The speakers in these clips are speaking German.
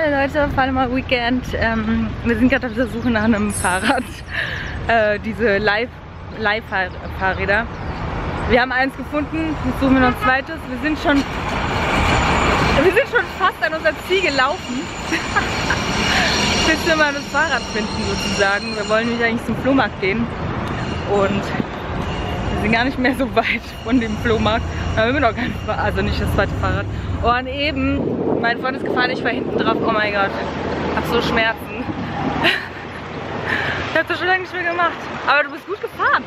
Hallo Leute, mal Weekend. Ähm, wir sind gerade auf der Suche nach einem Fahrrad. Äh, diese Live-Fahrräder. wir haben eins gefunden, jetzt suchen wir noch ein zweites. Wir sind schon, wir sind schon fast an unser Ziel gelaufen. Bis wir mal das Fahrrad finden sozusagen. Wir wollen nämlich eigentlich zum Flohmarkt gehen. Und wir sind gar nicht mehr so weit von dem Flohmarkt. Da haben wir noch kein Fahrrad, also nicht das zweite Fahrrad. Und eben, mein Freund ist gefahren, ich war hinten drauf. Oh mein Gott, hab so Schmerzen. ich hab das schon lange nicht mehr gemacht. Aber du bist gut gefahren.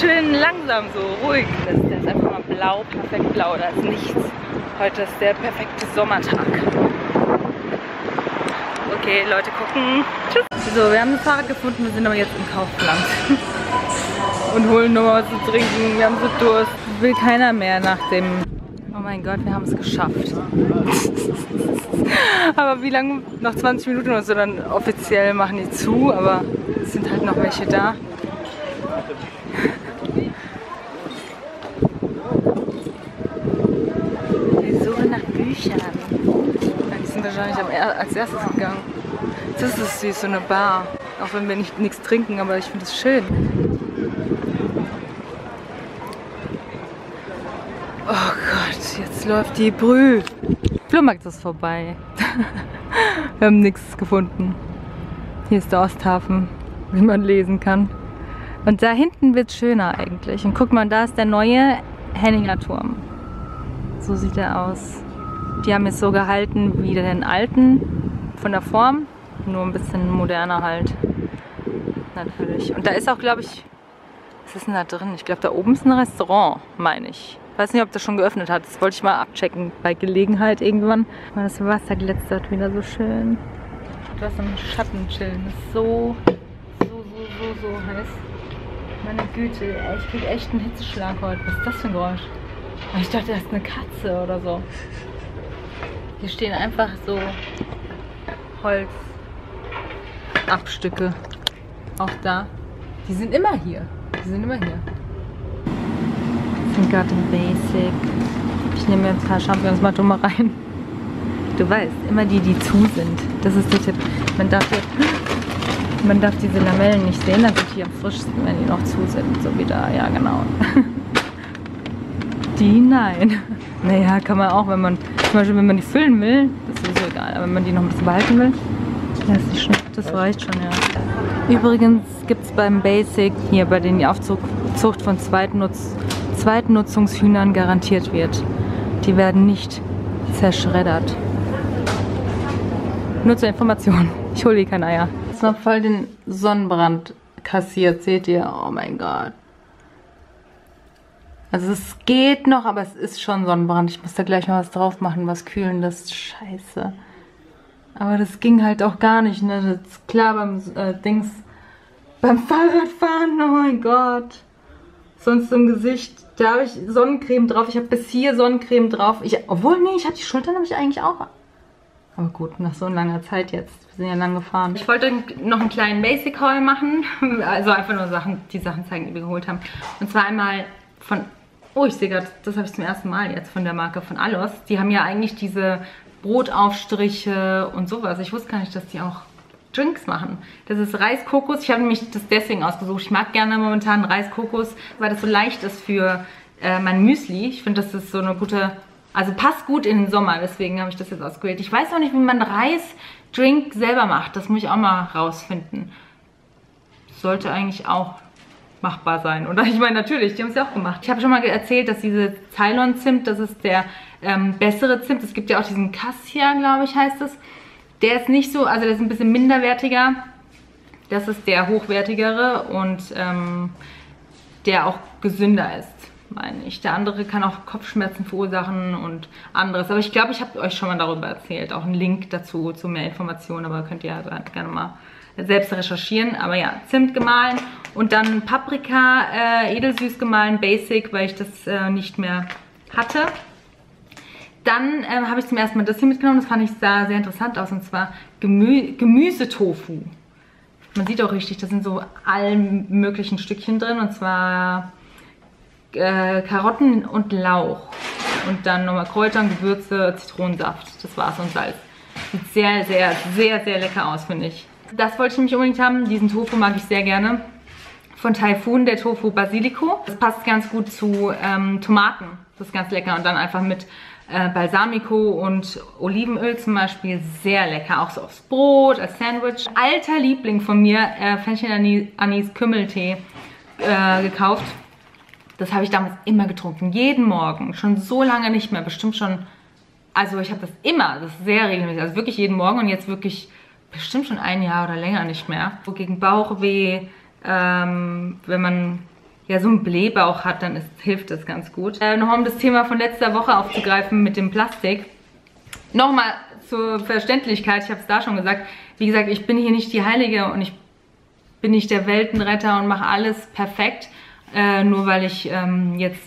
Schön langsam so, ruhig. Das, das ist einfach mal blau, perfekt blau, da ist nichts. Heute ist der perfekte Sommertag. Okay, Leute gucken. Tschüss. So, wir haben ein Fahrrad gefunden, wir sind aber jetzt im Kaufland. und holen noch was zu trinken. Wir haben so Durst. Will keiner mehr nach dem... Oh mein Gott, wir haben es geschafft. aber wie lange? Noch 20 Minuten oder so, dann offiziell machen die zu, aber es sind halt noch welche da. Die Suche nach Büchern. Die sind wahrscheinlich als erstes gegangen. Das ist süß, so eine Bar. Auch wenn wir nicht nichts trinken, aber ich finde es schön. Oh Gott, jetzt läuft die Brühe. Flohmarkt ist vorbei. Wir haben nichts gefunden. Hier ist der Osthafen, wie man lesen kann. Und da hinten wird es schöner eigentlich. Und guck mal, da ist der neue Henninger Turm. So sieht er aus. Die haben es so gehalten wie den alten von der Form, nur ein bisschen moderner halt. Natürlich. Und da ist auch, glaube ich, was ist denn da drin? Ich glaube, da oben ist ein Restaurant, meine ich. Ich weiß nicht, ob das schon geöffnet hat. Das wollte ich mal abchecken bei Gelegenheit irgendwann. Weil das Wasser glitzert wieder so schön. Du hast im Schatten chillen. Das ist so, so, so, so, so heiß. Meine Güte, ey, ich krieg echt einen Hitzeschlag heute. Was ist das für ein Geräusch? Ich dachte, das ist eine Katze oder so. Hier stehen einfach so Holzabstücke. Auch da. Die sind immer hier. Die sind immer hier im Basic. Ich nehme mir ein paar Champignons mal mal rein. Du weißt, immer die, die zu sind. Das ist der Tipp. Man darf, hier, man darf diese Lamellen nicht sehen, dann sind die am frischsten, wenn die noch zu sind. So wie da, ja genau. Die nein. Naja, kann man auch, wenn man, zum Beispiel wenn man die füllen will, das ist sowieso egal, aber wenn man die noch ein bisschen behalten will, das, das reicht schon, ja. Übrigens gibt es beim Basic, hier bei den Aufzucht von Zweitnutz Zweitnutzungshühnern garantiert wird. Die werden nicht zerschreddert. Nur zur Information. Ich hole hier keine Eier. Jetzt noch voll den Sonnenbrand kassiert, seht ihr? Oh mein Gott. Also es geht noch, aber es ist schon Sonnenbrand. Ich muss da gleich mal was drauf machen, was kühlendes. Scheiße. Aber das ging halt auch gar nicht, ne? Das ist klar beim äh, Dings, beim Fahrradfahren, oh mein Gott. Sonst im Gesicht da habe ich Sonnencreme drauf. Ich habe bis hier Sonnencreme drauf. Ich, obwohl, nee, ich hatte die Schultern habe ich eigentlich auch. Aber gut, nach so langer Zeit jetzt. Wir sind ja lang gefahren. Ich wollte noch einen kleinen Basic Haul machen. Also einfach nur Sachen, die Sachen zeigen, die wir geholt haben. Und zwar einmal von, oh ich sehe gerade, das habe ich zum ersten Mal jetzt von der Marke von Alos. Die haben ja eigentlich diese Brotaufstriche und sowas. Ich wusste gar nicht, dass die auch Drinks machen. Das ist Reiskokos. Ich habe nämlich das deswegen ausgesucht. Ich mag gerne momentan Reiskokos, weil das so leicht ist für äh, mein Müsli. Ich finde, das ist so eine gute, also passt gut in den Sommer. Deswegen habe ich das jetzt ausgewählt. Ich weiß auch nicht, wie man Reisdrink selber macht. Das muss ich auch mal rausfinden. Sollte eigentlich auch machbar sein, oder? Ich meine, natürlich, die haben es ja auch gemacht. Ich habe schon mal erzählt, dass diese Ceylon-Zimt, das ist der ähm, bessere Zimt. Es gibt ja auch diesen Cassia, glaube ich, heißt es. Der ist nicht so, also der ist ein bisschen minderwertiger. Das ist der hochwertigere und ähm, der auch gesünder ist, meine ich. Der andere kann auch Kopfschmerzen verursachen und anderes. Aber ich glaube, ich habe euch schon mal darüber erzählt. Auch einen Link dazu, zu mehr Informationen, aber könnt ihr ja gerne mal selbst recherchieren. Aber ja, Zimt gemahlen und dann Paprika äh, edelsüß gemahlen, Basic, weil ich das äh, nicht mehr hatte. Dann ähm, habe ich zum ersten Mal das hier mitgenommen. Das fand ich sah sehr interessant aus. Und zwar Gemü Gemüsetofu. Man sieht auch richtig, da sind so all möglichen Stückchen drin. Und zwar äh, Karotten und Lauch. Und dann nochmal Kräutern, Gewürze, Zitronensaft. Das war's und Salz. Sieht sehr, sehr, sehr, sehr lecker aus, finde ich. Das wollte ich nämlich unbedingt haben. Diesen Tofu mag ich sehr gerne. Von Typhoon, der Tofu Basilico. Das passt ganz gut zu ähm, Tomaten. Das ist ganz lecker. Und dann einfach mit äh, Balsamico und Olivenöl zum Beispiel. Sehr lecker. Auch so aufs Brot, als Sandwich. Alter Liebling von mir, äh, Fenchel Anis, Anis Kümmeltee äh, gekauft. Das habe ich damals immer getrunken. Jeden Morgen. Schon so lange nicht mehr. Bestimmt schon also ich habe das immer, das ist sehr regelmäßig, also wirklich jeden Morgen und jetzt wirklich bestimmt schon ein Jahr oder länger nicht mehr. So gegen Bauchweh, ähm, wenn man ja so einen Blähbauch hat, dann ist, hilft das ganz gut. Äh, noch um das Thema von letzter Woche aufzugreifen mit dem Plastik. Nochmal zur Verständlichkeit, ich habe es da schon gesagt, wie gesagt, ich bin hier nicht die Heilige und ich bin nicht der Weltenretter und mache alles perfekt, äh, nur weil ich ähm, jetzt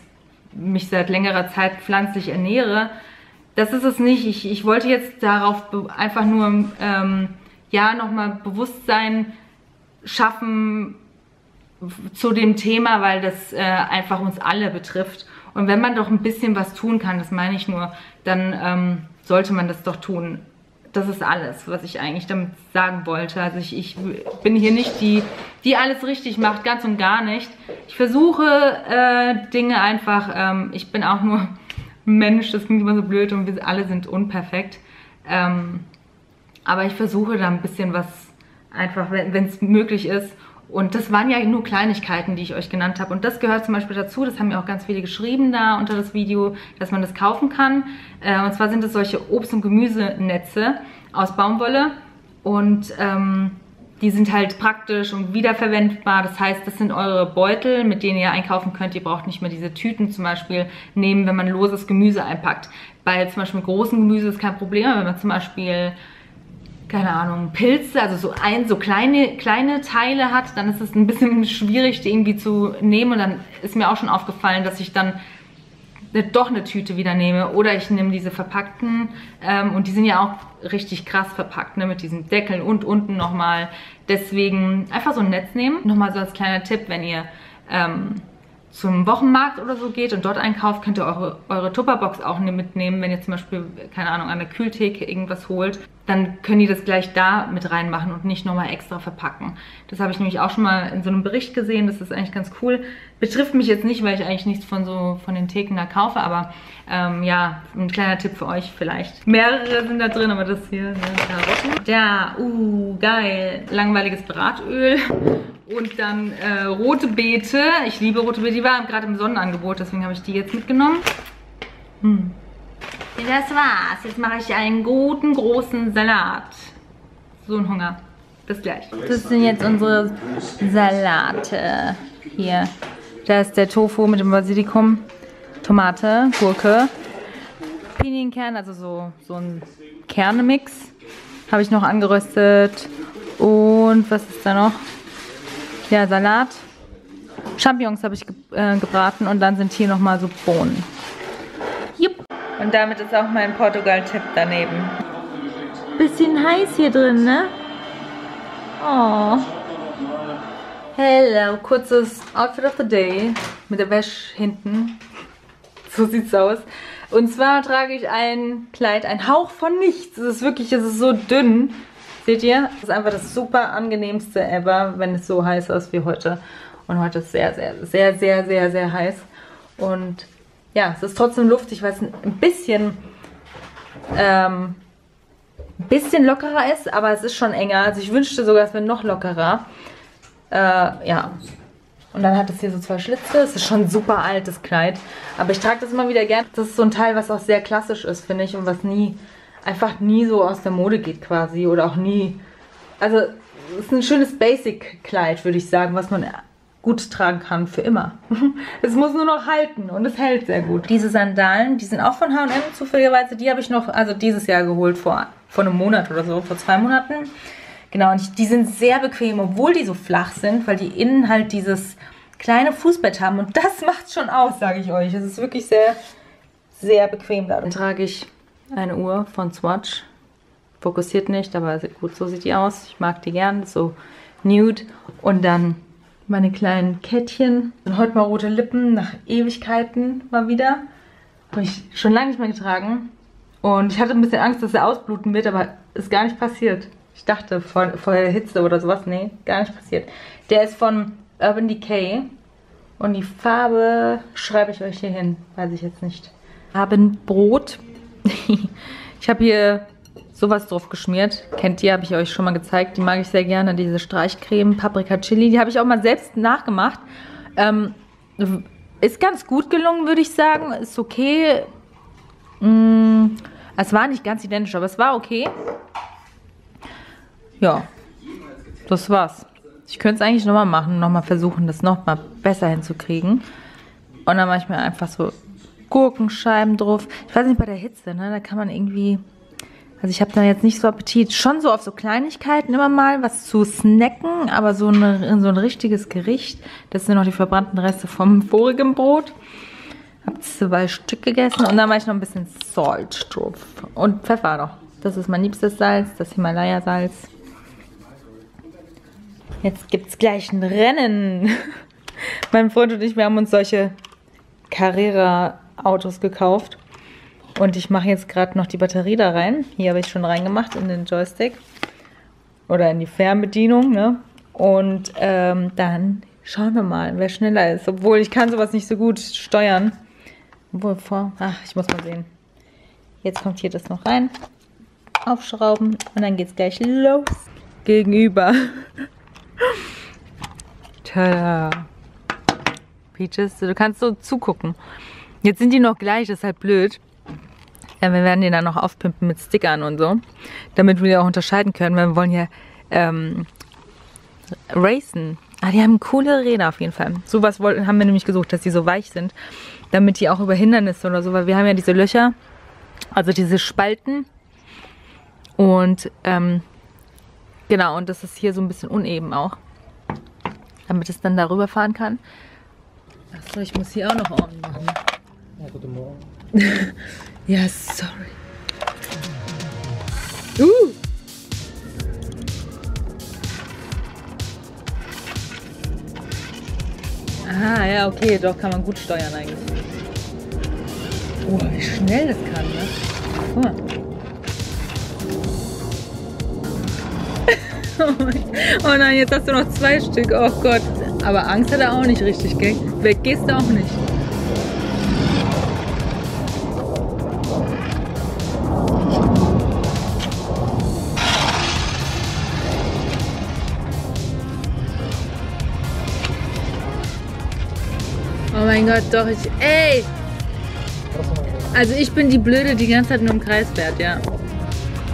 mich seit längerer Zeit pflanzlich ernähre das ist es nicht. Ich, ich wollte jetzt darauf einfach nur, ähm, ja, nochmal Bewusstsein schaffen zu dem Thema, weil das äh, einfach uns alle betrifft. Und wenn man doch ein bisschen was tun kann, das meine ich nur, dann ähm, sollte man das doch tun. Das ist alles, was ich eigentlich damit sagen wollte. Also ich, ich bin hier nicht die, die alles richtig macht, ganz und gar nicht. Ich versuche äh, Dinge einfach, ähm, ich bin auch nur Mensch, das klingt immer so blöd und wir alle sind unperfekt. Ähm, aber ich versuche da ein bisschen was einfach, wenn es möglich ist. Und das waren ja nur Kleinigkeiten, die ich euch genannt habe. Und das gehört zum Beispiel dazu, das haben mir auch ganz viele geschrieben da unter das Video, dass man das kaufen kann. Äh, und zwar sind es solche Obst- und Gemüsenetze aus Baumwolle. Und ähm, die sind halt praktisch und wiederverwendbar. Das heißt, das sind eure Beutel, mit denen ihr einkaufen könnt. Ihr braucht nicht mehr diese Tüten zum Beispiel nehmen, wenn man loses Gemüse einpackt. Bei zum Beispiel großen Gemüse ist kein Problem, wenn man zum Beispiel keine Ahnung, Pilze, also so ein, so kleine, kleine Teile hat, dann ist es ein bisschen schwierig, die irgendwie zu nehmen. Und dann ist mir auch schon aufgefallen, dass ich dann doch eine Tüte wieder nehme. Oder ich nehme diese verpackten ähm, und die sind ja auch richtig krass verpackt, ne, mit diesen Deckeln und unten nochmal. Deswegen einfach so ein Netz nehmen. Nochmal so als kleiner Tipp, wenn ihr ähm, zum Wochenmarkt oder so geht und dort einkauft, könnt ihr eure, eure Tupperbox auch mitnehmen. Wenn ihr zum Beispiel, keine Ahnung, an der Kühltheke irgendwas holt, dann können die das gleich da mit reinmachen und nicht nochmal extra verpacken. Das habe ich nämlich auch schon mal in so einem Bericht gesehen. Das ist eigentlich ganz cool. Betrifft mich jetzt nicht, weil ich eigentlich nichts von so von den Theken da kaufe, aber ähm, ja, ein kleiner Tipp für euch vielleicht. Mehrere sind da drin, aber das hier sind Karotten. Ja, uh, geil. Langweiliges Bratöl und dann äh, rote Beete. Ich liebe rote Beete. Die waren gerade im Sonnenangebot, deswegen habe ich die jetzt mitgenommen. Hm. Das war's. Jetzt mache ich einen guten, großen Salat. So ein Hunger. Bis gleich. Das sind jetzt unsere Salate. Hier. Da ist der Tofu mit dem Basilikum, Tomate, Gurke, Pinienkern, also so, so ein Kernemix. Habe ich noch angeröstet. Und was ist da noch? Ja, Salat. Champignons habe ich ge äh, gebraten und dann sind hier nochmal so Bohnen. Und damit ist auch mein Portugal-Tipp daneben. Bisschen heiß hier drin, ne? Oh. Hello, kurzes Outfit of the Day mit der Wäsche hinten. So sieht's aus. Und zwar trage ich ein Kleid, ein Hauch von nichts. Es ist wirklich, es ist so dünn. Seht ihr? Das ist einfach das super angenehmste ever, wenn es so heiß ist wie heute. Und heute ist sehr, sehr, sehr, sehr, sehr, sehr heiß. Und ja, es ist trotzdem luftig, weil es ein bisschen, ähm, ein bisschen lockerer ist, aber es ist schon enger. Also ich wünschte sogar, es wäre noch lockerer. Äh, ja. Und dann hat es hier so zwei Schlitze. Es ist schon ein super altes Kleid. Aber ich trage das immer wieder gern. Das ist so ein Teil, was auch sehr klassisch ist, finde ich. Und was nie einfach nie so aus der Mode geht quasi oder auch nie. Also es ist ein schönes Basic-Kleid, würde ich sagen, was man gut tragen kann für immer. es muss nur noch halten und es hält sehr gut. Diese Sandalen, die sind auch von H&M zufälligerweise. Die habe ich noch, also dieses Jahr geholt, vor, vor einem Monat oder so, vor zwei Monaten. Genau, und ich, die sind sehr bequem, obwohl die so flach sind, weil die innen halt dieses kleine Fußbett haben. Und das macht schon aus, sage ich euch. Es ist wirklich sehr, sehr bequem. Dann trage ich eine Uhr von Swatch. Fokussiert nicht, aber gut, so sieht die aus. Ich mag die gern, so nude. Und dann meine kleinen Kettchen. Und heute mal rote Lippen, nach Ewigkeiten mal wieder. Habe ich schon lange nicht mehr getragen. Und ich hatte ein bisschen Angst, dass er ausbluten wird, aber ist gar nicht passiert. Ich dachte vor, vor Hitze oder sowas. Nee, gar nicht passiert. Der ist von Urban Decay. Und die Farbe schreibe ich euch hier hin. Weiß ich jetzt nicht. Abendbrot. ich habe hier sowas drauf geschmiert. Kennt ihr, habe ich euch schon mal gezeigt. Die mag ich sehr gerne. Diese Streichcreme, Paprika Chili. Die habe ich auch mal selbst nachgemacht. Ähm, ist ganz gut gelungen, würde ich sagen. Ist okay. Mm, es war nicht ganz identisch, aber es war okay. Ja, das war's. Ich könnte es eigentlich nochmal machen, nochmal versuchen, das nochmal besser hinzukriegen. Und dann mache ich mir einfach so Gurkenscheiben drauf. Ich weiß nicht, bei der Hitze, ne, da kann man irgendwie... Also ich habe da jetzt nicht so Appetit. Schon so auf so Kleinigkeiten immer mal was zu snacken, aber so, eine, so ein richtiges Gericht. Das sind noch die verbrannten Reste vom vorigen Brot. Hab zwei Stück gegessen und dann mache ich noch ein bisschen Salt drauf. Und Pfeffer noch. Das ist mein liebstes Salz, das Himalaya-Salz. Jetzt gibt es gleich ein Rennen. mein Freund und ich, wir haben uns solche Carrera-Autos gekauft. Und ich mache jetzt gerade noch die Batterie da rein. Hier habe ich schon reingemacht in den Joystick. Oder in die Fernbedienung, ne? Und ähm, dann schauen wir mal, wer schneller ist. Obwohl, ich kann sowas nicht so gut steuern. Obwohl, vor... Ach, ich muss mal sehen. Jetzt kommt hier das noch rein. Aufschrauben. Und dann geht's gleich los. Gegenüber. Tada. Peaches, du kannst so zugucken. Jetzt sind die noch gleich, ist halt blöd. Ja, wir werden die dann noch aufpimpen mit Stickern und so, damit wir die auch unterscheiden können, weil wir wollen ja ähm, racen. Ah, die haben coole Räder auf jeden Fall. So was wollten, haben wir nämlich gesucht, dass die so weich sind, damit die auch über Hindernisse oder so, weil wir haben ja diese Löcher, also diese Spalten und ähm, genau, und das ist hier so ein bisschen uneben auch, damit es dann darüber fahren kann. Achso, ich muss hier auch noch Ordnung machen. Ja, guten Morgen. Ja, sorry. Uh! Ah, ja, okay, doch kann man gut steuern eigentlich. Oh, wie schnell das kann, ne? Guck mal. oh nein, jetzt hast du noch zwei Stück. Oh Gott. Aber Angst hat er auch nicht richtig, gell? Weg gehst du auch nicht. Mein Gott, doch, ich. Ey! Also ich bin die Blöde, die die ganze Zeit nur im Kreis fährt, ja.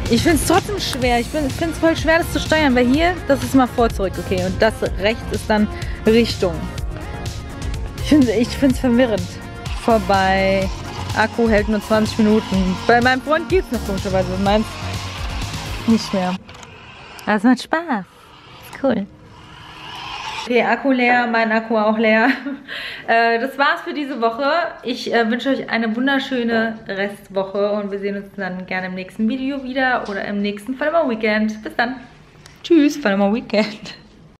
Ich finde es trotzdem schwer. Ich finde es voll schwer, das zu steuern, weil hier, das ist mal vor zurück, okay. Und das rechts ist dann Richtung. Ich finde es verwirrend. Vorbei. Akku hält nur 20 Minuten. Bei meinem Freund geht es noch komischerweise. Meins nicht mehr. Das macht Spaß. Cool. Okay, Akku leer, mein Akku auch leer. Äh, das war's für diese Woche. Ich äh, wünsche euch eine wunderschöne Restwoche und wir sehen uns dann gerne im nächsten Video wieder oder im nächsten Fall immer Weekend. Bis dann. Tschüss, Fall Weekend.